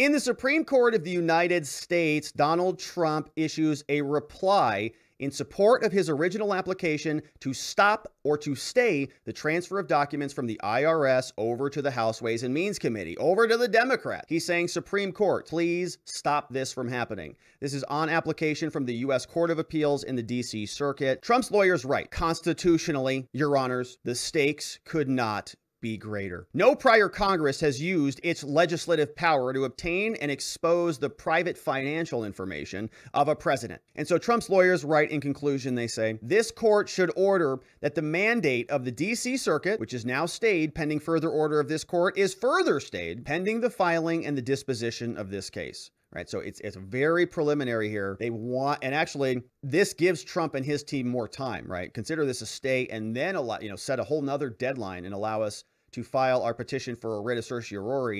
In the Supreme Court of the United States, Donald Trump issues a reply in support of his original application to stop or to stay the transfer of documents from the IRS over to the House Ways and Means Committee, over to the Democrat. He's saying, Supreme Court, please stop this from happening. This is on application from the U.S. Court of Appeals in the D.C. Circuit. Trump's lawyers right. Constitutionally, Your Honors, the stakes could not be greater. No prior Congress has used its legislative power to obtain and expose the private financial information of a president. And so Trump's lawyers write in conclusion, they say, this court should order that the mandate of the DC Circuit, which is now stayed pending further order of this court, is further stayed pending the filing and the disposition of this case right? So it's it's very preliminary here. They want, and actually, this gives Trump and his team more time, right? Consider this a stay, and then allow you know set a whole nother deadline and allow us to file our petition for a writ of certiorari